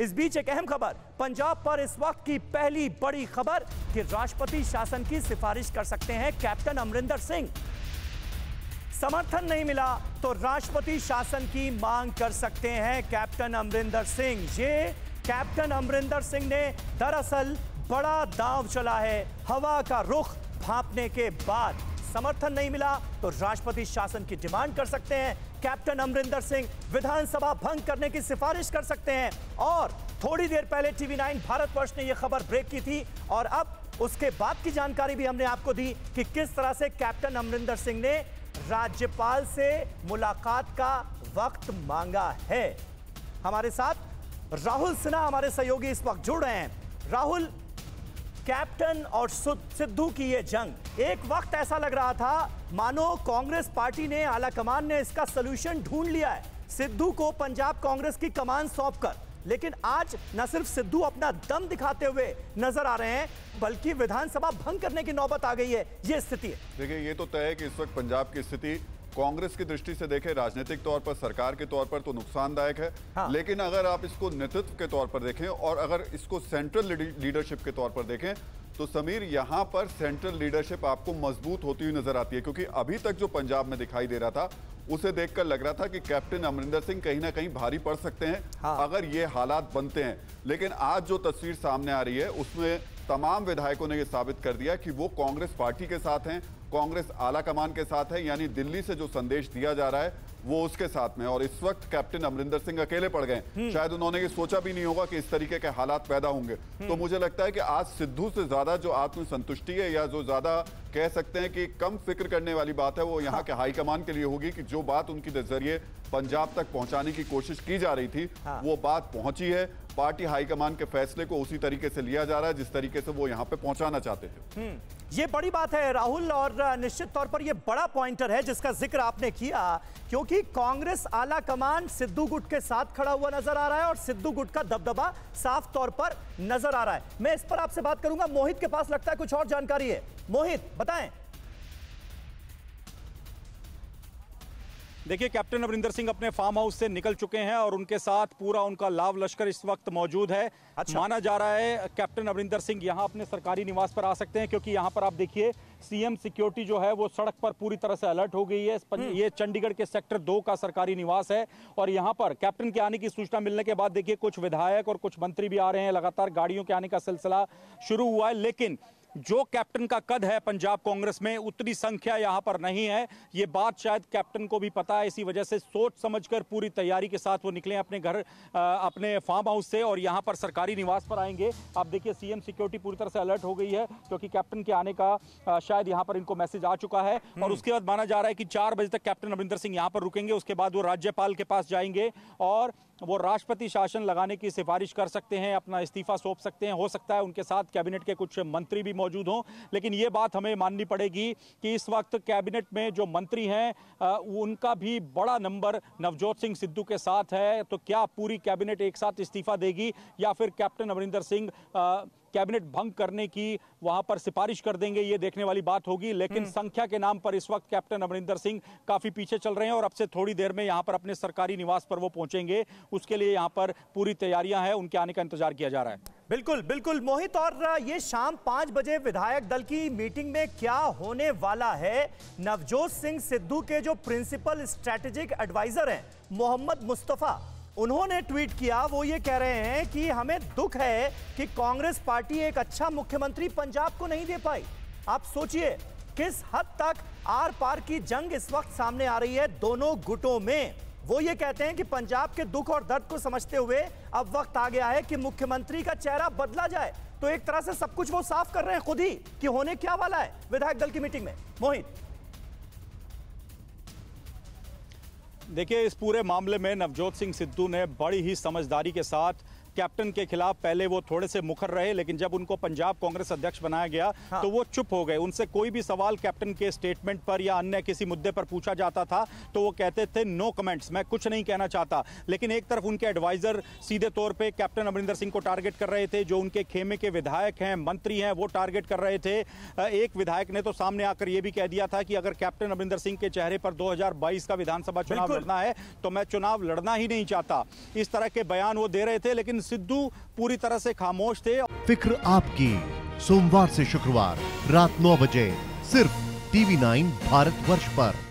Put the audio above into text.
इस बीच एक अहम खबर, पंजाब पर इस वक्त की पहली बड़ी खबर कि राष्ट्रपति शासन की सिफारिश कर सकते हैं कैप्टन अमरिंदर सिंह। समर्थन नहीं मिला तो राष्ट्रपति शासन की मांग कर सकते हैं कैप्टन अमरिंदर सिंह। ये कैप्टन अमरिंदर सिंह ने दरअसल बड़ा दांव चला है, हवा का रुख भापने के बाद। समर्थन नहीं मिला तो राष्ट्रपति शासन की डिमांड कर सकते हैं। कैप्टन अमरिंदर सिंह विधानसभा भंग करने की सिफारिश कर सकते हैं। और थोड़ी देर पहले टीवी नाइन भारतवर्ष ने यह खबर ब्रेक की थी, और अब उसके बाद की जानकारी भी हमने आपको दी कि किस तरह से कैप्टन अमरिंदर सिंह ने राज्यपाल से मुलाकात का वक्त मांगा है। हमारे साथ राहुल सिन्हा हमारे सहयोगी इस वक्त जुड़ रहे हैं। राहुल कैप्टन और सिद्धू की ये जंग। एक वक्त ऐसा लग रहा था, मानो कांग्रेस पार्टी ने आला कमान ने इसका सोल्यूशन ढूंढ लिया है। सिद्धू को पंजाब कांग्रेस की कमान सौंपकर लेकिन आज न सिर्फ़ सिद्धू अपना दम दिखाते हुए नज़र आ रहे हैं, बल्कि विधानसभा भंग करने की नौबत आ गई है। ये स्थिति है। देखिए, ये तो तय है कि इस वक्त पंजाब की स्थिति कांग्रेस की दृष्टि से देखें राजनीतिक तौर पर सरकार के तौर पर तो नुकसानदायक है हाँ। लेकिन अगर आप इसको नेतृत्व के तौर पर देखें और अगर इसको सेंट्रल लीडरशिप के तौर पर देखें तो समीर यहाँ पर सेंट्रल लीडरशिप आपको मज़बूत होती हुई नज़र आती है क्योंकि अभी तक जो पंजाब में दिखाई दे रहा था उसे देखकर लग रहा था कि कैप्टन अमरिंदर सिंह कहीं ना कहीं भारी पड़ सकते हैं हाँ। अगर ये हालात बनते हैं लेकिन आज जो तस्वीर सामने आ रही है उसमें तमाम विधायकों ने यह साबित कर दिया कि वो कांग्रेस पार्टी के साथ हैं कांग्रेस आला कमान के साथ है यानी दिल्ली से जो संदेश दिया जा रहा है वो उसके साथ में और इस वक्त कैप्टन अमरिंदर सिंह अकेले पड़ गए शायद उन्होंने ये सोचा भी नहीं होगा कि इस तरीके के हालात पैदा होंगे। तो मुझे लगता है कि आज सिद्धू से ज़्यादा जो आत्मसंतुष्टि है या जो ज़्यादा कह सकते हैं कि कम फ़िक्र करने वाली बात है वो यहाँ के हाईकमान के लिए होगी कि जो बात उनके ज़रिए पंजाब तक पहुँचाने की कोशिश की जा रही थी हाँ। वो बात पहुँची है। पार्टी हाईकमान के फैसले को उसी तरीके से लिया जा रहा है जिस तरीके से वो यहाँ पे पहुंचाना चाहते थे। ये बड़ी बात है राहुल, और निश्चित तौर पर यह बड़ा पॉइंटर है जिसका ज़िक्र आपने किया, क्योंकि कांग्रेस आला कमान सिद्धू गुट के साथ खड़ा हुआ नज़र आ रहा है, और सिद्धू गुट का दबदबा साफ़ तौर पर नज़र आ रहा है। मैं इस पर आपसे बात करूँगा। मोहित के पास लगता है कुछ और जानकारी है। मोहित, बताएँ। देखिए कैप्टन अमरिंदर सिंह अपने फार्म हाउस से निकल चुके हैं और उनके साथ पूरा उनका लाभ लश्कर इस वक्त मौजूद है। अच्छा। माना जा रहा है कैप्टन अमरिंदर सिंह यहाँ अपने सरकारी निवास पर आ सकते हैं क्योंकि यहाँ पर आप देखिए सीएम सिक्योरिटी जो है वो सड़क पर पूरी तरह से अलर्ट हो गई है। ये चंडीगढ़ के सेक्टर दो का सरकारी निवास है और यहाँ पर कैप्टन के आने की सूचना मिलने के बाद देखिए कुछ विधायक और कुछ मंत्री भी आ रहे हैं। लगातार गाड़ियों के आने का सिलसिला शुरू हुआ है लेकिन जो कैप्टन का कद है पंजाब कांग्रेस में उतनी संख्या यहाँ पर नहीं है। ये बात शायद कैप्टन को भी पता है इसी वजह से सोच समझकर पूरी तैयारी के साथ वो निकले अपने घर अपने फार्म हाउस से और यहाँ पर सरकारी निवास पर आएँगे। आप देखिए सीएम सिक्योरिटी पूरी तरह से अलर्ट हो गई है क्योंकि कैप्टन के आने का शायद यहाँ पर इनको मैसेज आ चुका है। और उसके बाद माना जा रहा है कि चार बजे तक कैप्टन अमरिंदर सिंह यहाँ पर रुकेंगे उसके बाद वो राज्यपाल के पास जाएँगे और वो राष्ट्रपति शासन लगाने की सिफारिश कर सकते हैं, अपना इस्तीफा सौंप सकते हैं। हो सकता है उनके साथ कैबिनेट के कुछ मंत्री भी मौजूद हों, लेकिन ये बात हमें माननी पड़ेगी कि इस वक्त कैबिनेट में जो मंत्री हैं उनका भी बड़ा नंबर नवजोत सिंह सिद्धू के साथ है। तो क्या पूरी कैबिनेट एक साथ इस्तीफा देगी या फिर कैप्टन अमरिंदर सिंह कैबिनेट भंग करने की वहाँ पर सिफारिश कर देंगे ये देखने वाली बात होगी। लेकिन संख्या के नाम पर इस वक्त कैप्टन अमरिंदर सिंह काफ़ी पीछे चल रहे हैं और अब से थोड़ी देर में यहाँ पर अपने सरकारी निवास पर वो पहुँचेंगे। उसके लिए यहाँ पर पूरी तैयारियाँ हैं उनके आने का इंतज़ार किया जा रहा है। बिल्कुल बिल्कुल। मोहित और ये शाम पाँच बजे विधायक दल की मीटिंग में क्या होने वाला है? नवजोत सिंह सिद्धू के जो प्रिंसिपल स्ट्रेटेजिक एडवाइजर हैं मोहम्मद मुस्तफ़ा उन्होंने ट्वीट किया, वो ये कह रहे हैं कि हमें दुख है कि कांग्रेस पार्टी एक अच्छा मुख्यमंत्री पंजाब को नहीं दे पाई। आप सोचिए, किस हद तक आर पार की जंग इस वक्त सामने आ रही है दोनों गुटों में। वो ये कहते हैं कि पंजाब के दुख और दर्द को समझते हुए अब वक्त आ गया है कि मुख्यमंत्री का चेहरा बदला जाए। तो एक तरह से सब कुछ वो साफ़ कर रहे हैं खुद ही कि होने क्या वाला है विधायक दल की मीटिंग में। मोहित। देखिए इस पूरे मामले में नवजोत सिंह सिद्धू ने बड़ी ही समझदारी के साथ कैप्टन के खिलाफ पहले वो थोड़े से मुखर रहे लेकिन जब उनको पंजाब कांग्रेस अध्यक्ष बनाया गया हाँ। तो वो चुप हो गए। उनसे कोई भी सवाल कैप्टन के स्टेटमेंट पर या अन्य किसी मुद्दे पर पूछा जाता था तो वो कहते थे नो कमेंट्स मैं कुछ नहीं कहना चाहता। लेकिन एक तरफ़ उनके एडवाइजर सीधे तौर पे कैप्टन अमरिंदर सिंह को टारगेट कर रहे थे जो उनके खेमे के विधायक हैं मंत्री हैं वो टारगेट कर रहे थे। एक विधायक ने तो सामने आकर यह भी कह दिया था कि अगर कैप्टन अमरिंदर सिंह के चेहरे पर 2022 का विधानसभा चुनाव लड़ना है तो मैं चुनाव लड़ना ही नहीं चाहता। इस तरह के बयान वो दे रहे थे लेकिन सिद्धू पूरी तरह से खामोश थे। फ़िक्र आपकी। सोमवार से शुक्रवार, रात नौ बजे, सिर्फ़ टीवी नाइन भारत वर्ष पर।